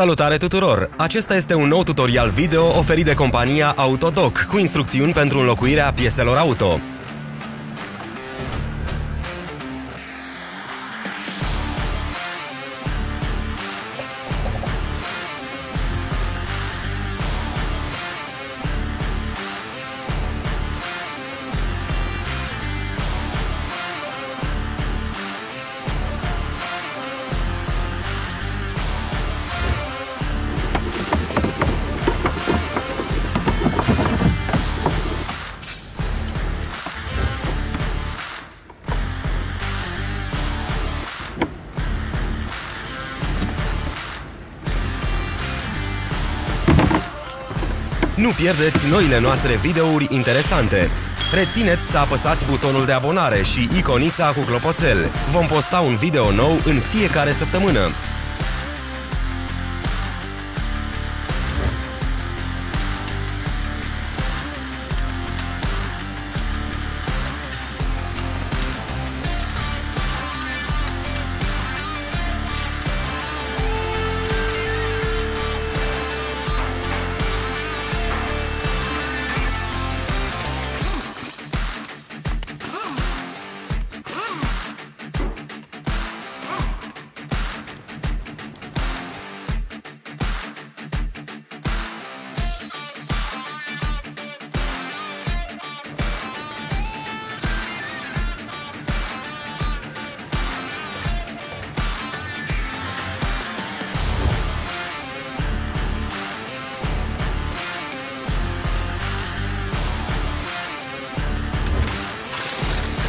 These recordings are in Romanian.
Salutare tuturor! Acesta este un nou tutorial video oferit de compania Autodoc cu instrucțiuni pentru înlocuirea pieselor auto. Nu pierdeți noile noastre videouri interesante. Rețineți să apăsați butonul de abonare și iconița cu clopoțel. Vom posta un video nou în fiecare săptămână.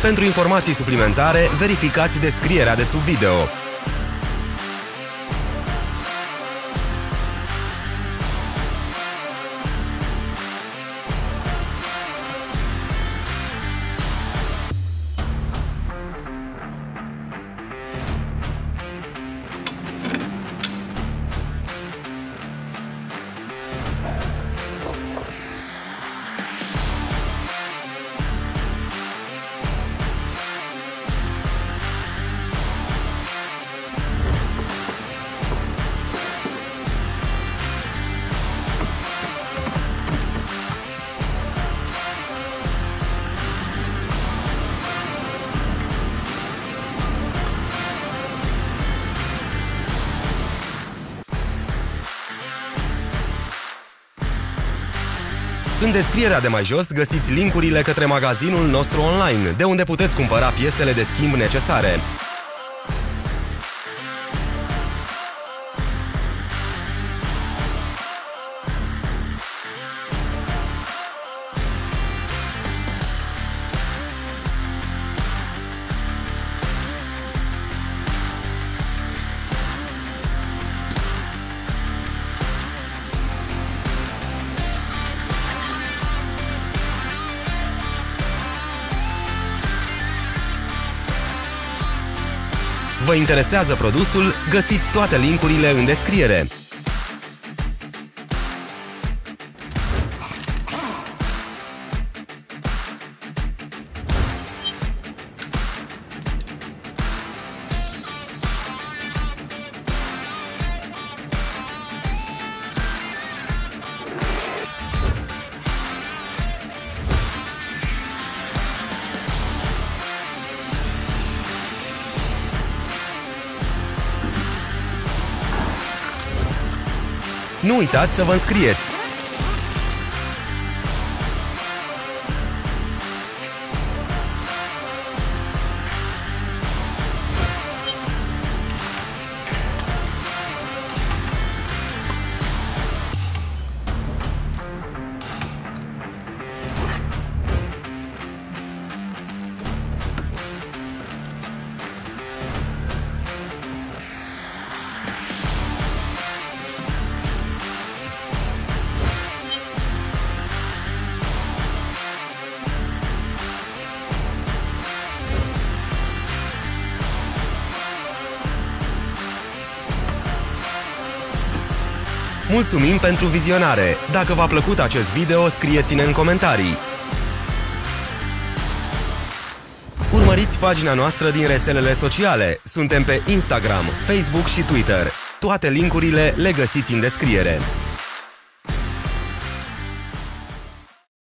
Pentru informații suplimentare, verificați descrierea de sub video. În descrierea de mai jos găsiți linkurile către magazinul nostru online, de unde puteți cumpăra piesele de schimb necesare. Vă interesează produsul? Găsiți toate linkurile în descriere. Nu uitați să vă înscrieți! Mulțumim pentru vizionare! Dacă v-a plăcut acest video, scrieți-ne în comentarii! Urmăriți pagina noastră din rețelele sociale. Suntem pe Instagram, Facebook și Twitter. Toate linkurile le găsiți în descriere.